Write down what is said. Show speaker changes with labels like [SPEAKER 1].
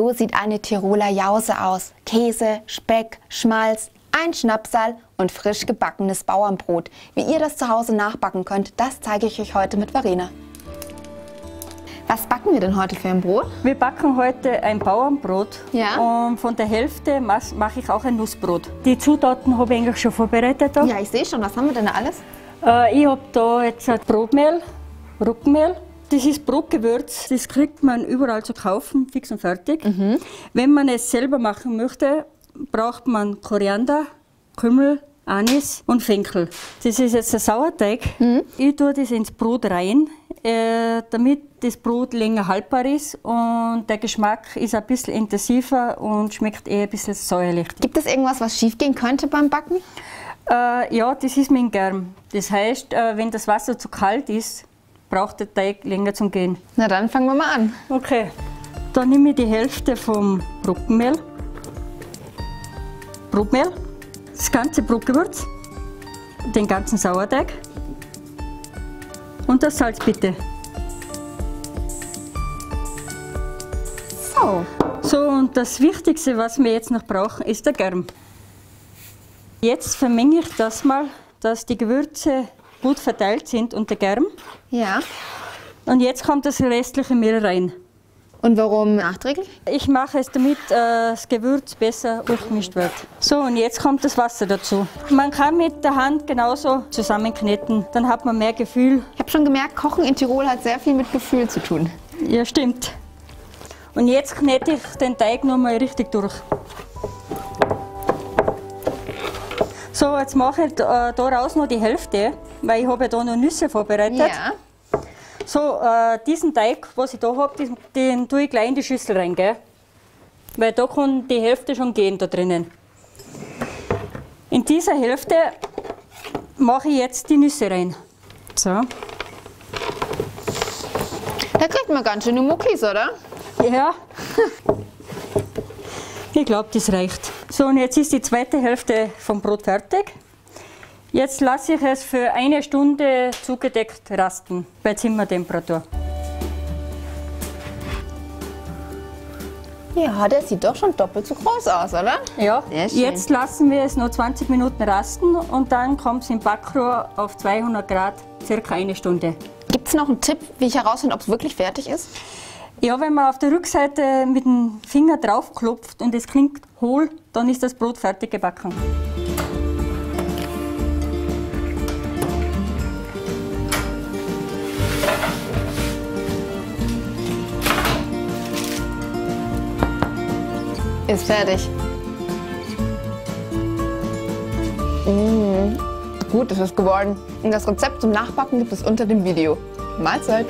[SPEAKER 1] So sieht eine Tiroler Jause aus. Käse, Speck, Schmalz, ein Schnapsal und frisch gebackenes Bauernbrot. Wie ihr das zu Hause nachbacken könnt, das zeige ich euch heute mit Verena. Was backen wir denn heute für ein Brot?
[SPEAKER 2] Wir backen heute ein Bauernbrot
[SPEAKER 1] Ja.
[SPEAKER 2] und von der Hälfte mache ich auch ein Nussbrot. Die Zutaten habe ich eigentlich schon vorbereitet.
[SPEAKER 1] Ja, ich sehe schon. Was haben wir denn da alles?
[SPEAKER 2] Äh, ich habe da jetzt Brotmehl, Roggenmehl. Das ist Brotgewürz, das kriegt man überall zu kaufen, fix und fertig. Wenn man es selber machen möchte, braucht man Koriander, Kümmel, Anis und Fenkel. Das ist jetzt der Sauerteig. Ich tue das ins Brot rein, äh, damit das Brot länger haltbar ist und der Geschmack ist ein bisschen intensiver und schmeckt eher ein bisschen säuerlich.
[SPEAKER 1] Gibt es irgendwas, was schiefgehen könnte beim Backen?
[SPEAKER 2] Äh, ja, das ist mein Germ. Das heißt, äh, wenn das Wasser zu kalt ist, braucht der Teig länger zum Gehen.
[SPEAKER 1] Na dann fangen wir mal an.
[SPEAKER 2] Okay. Dann nehme ich die Hälfte vom Brotmehl, Brotmehl, das ganze Brotgewürz, den ganzen Sauerteig und das Salz bitte.
[SPEAKER 1] So.
[SPEAKER 2] So, und das Wichtigste, was wir jetzt noch brauchen, ist der Germ. Jetzt vermenge ich das mal, dass die Gewürze gut verteilt sind und der Germ.
[SPEAKER 1] Ja.
[SPEAKER 2] Und jetzt kommt das restliche Mehl rein.
[SPEAKER 1] Und warum nachträglich?
[SPEAKER 2] Ich mache es, damit äh, das Gewürz besser durchgemischt wird. So, und jetzt kommt das Wasser dazu. Man kann mit der Hand genauso zusammenkneten, dann hat man mehr Gefühl.
[SPEAKER 1] Ich habe schon gemerkt, Kochen in Tirol hat sehr viel mit Gefühl zu tun.
[SPEAKER 2] Ja, stimmt. Und jetzt knete ich den Teig noch mal richtig durch. So, jetzt mache ich äh, daraus noch die Hälfte, weil ich habe ja da noch Nüsse vorbereitet.
[SPEAKER 1] Ja.
[SPEAKER 2] So, äh, diesen Teig, was ich da habe, den, den tue ich gleich in die Schüssel rein, gell? Weil da kann die Hälfte schon gehen da drinnen. In dieser Hälfte mache ich jetzt die Nüsse rein. So.
[SPEAKER 1] Da kriegt man ganz schöne Muckis, oder?
[SPEAKER 2] Ja. Ich glaube, das reicht. So, und jetzt ist die zweite Hälfte vom Brot fertig. Jetzt lasse ich es für eine Stunde zugedeckt rasten bei Zimmertemperatur.
[SPEAKER 1] Ja, der sieht doch schon doppelt so groß aus, oder?
[SPEAKER 2] Ja, jetzt lassen wir es noch 20 Minuten rasten und dann kommt es im Backrohr auf 200 Grad circa eine Stunde.
[SPEAKER 1] Gibt es noch einen Tipp, wie ich herausfinde, ob es wirklich fertig ist?
[SPEAKER 2] Ja, wenn man auf der Rückseite mit dem Finger draufklopft und es klingt hohl, dann ist das Brot fertig gebacken.
[SPEAKER 1] Ist fertig. Mmh. Gut ist geworden. Und das Rezept zum Nachbacken gibt es unter dem Video. Mahlzeit!